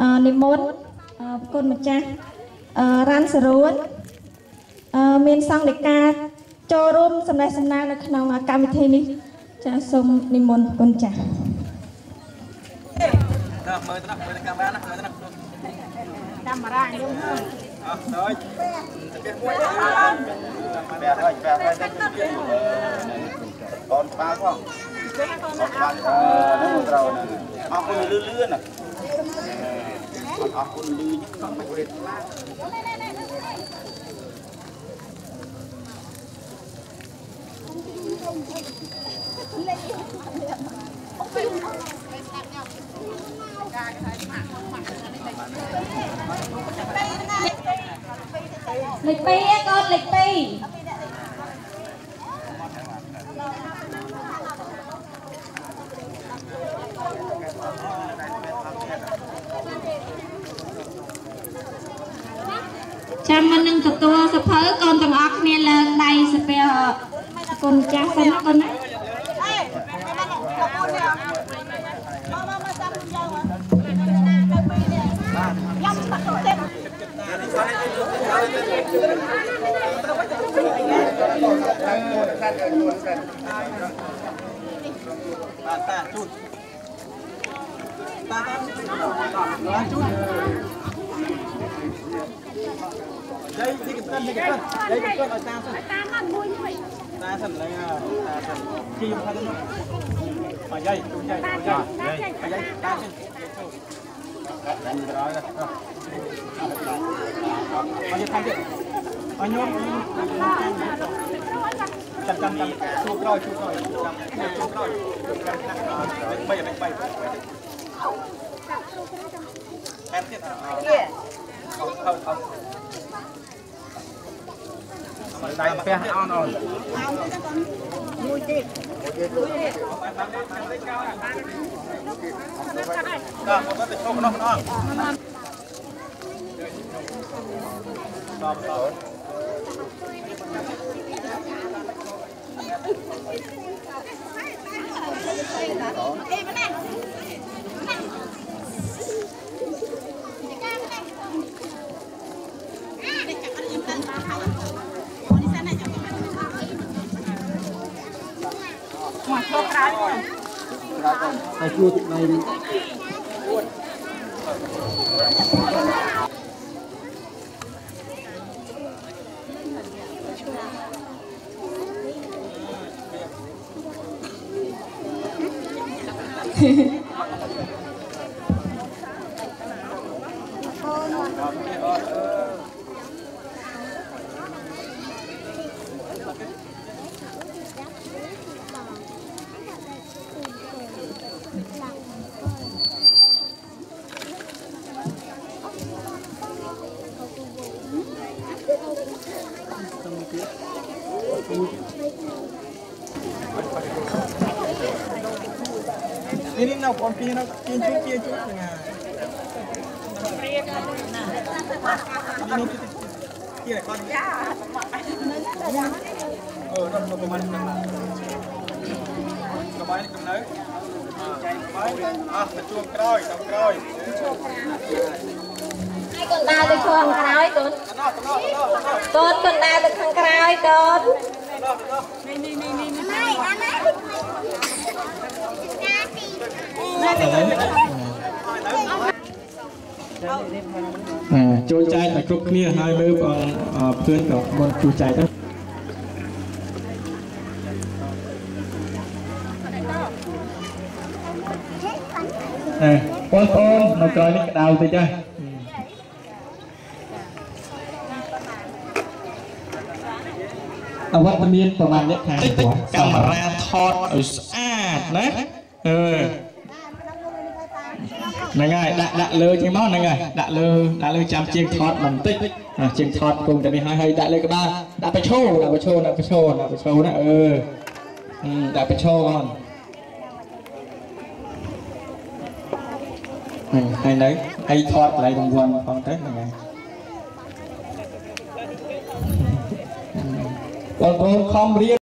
អឺនិមន្តអឺគុណម្ចាស់អឺរ៉ាន់សរួនអឺមានសង្ឃលេខាចូលរួមសម្ដែងសម្ដែងនៅក្នុងកម្មវិធីនេះចាសូមនិមន្តគុណចាស់ទៅមើលទៅមើលទៅកាមេរ៉ាណាមើលទៅកាមេរ៉ាយើងអត់ដល់ទៅមួយកាមេរ៉ាហើយបែរហើយកូនស្បាផងកូនស្បាអឺនឹងត្រូវណាអរគុណលឿនលឿនណា អរគុណលឿនកំពុងរៀនលេខ2កូនលេខ2 ចាំមុននឹងទទួលសភៅកូនទាំងអស់គ្នាលើកដៃសាពះគុណចាស់សិនណាកូនណាបាទតាជូតតាតាជូតយា យទីកន្តិនទីកន្តិនយាយកន្តិនឲ្យតាសិនតាមមកមួយមួយតាសិនឡើងតាសិនជីមកថាទៅមកមកយាយជូនយាយយាយយាយយាយ ដៃផ្ទះអត់អូនមួយទៀតមួយទៀតលោកបាទមកទៅឈប់នោះបងតបតប ម្ដងបាទបាទតែជួទឹកដៃនេះ នេះនេះនៅបងពីនៅជាជួជាជួហ្នឹងណានេះជាគាត់យ៉ាអឺដល់ប្រហែលហ្នឹងកបាយកំណៅចៃបាយអស់ទៅជួបក្រោយដល់ក្រោយហើយកូនដើរទៅខាងក្រោយកូនតំណតំណតំណ ហើយកូននេះនេះនេះនេះនេះអាម៉ែអាម៉ែណាទីណាទីចូលចែកឲ្យគ្រប់គ្នាហើយមើលបងព្រឿនក៏មុនជួយចែកទៅអើបងប្អូននៅក្រោយនេះក្តៅតិចហើយ អវត្តមានប្រហែលអ្នកខាងកាមេរ៉ាថតឲ្យស្អាតណាអឺហ្នឹងហើយដាក់ដាក់លើជាងមកហ្នឹងហើយដាក់លើដាក់លើចាំជាងថតបន្តិចអាជាងថតគុំតែនេះហើយហើយដាក់លើក្បាលដាក់បិឈោដាក់បិឈោដាក់បិឈោដាក់បិឈោណាអឺហឹមដាក់បិឈោហ្នឹងហ្នឹងហើយនៅហើយថតកន្លែងរង្វាន់ផងទៅហ្នឹងហើយ បងប្អូនខំរៀន